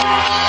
Thank you.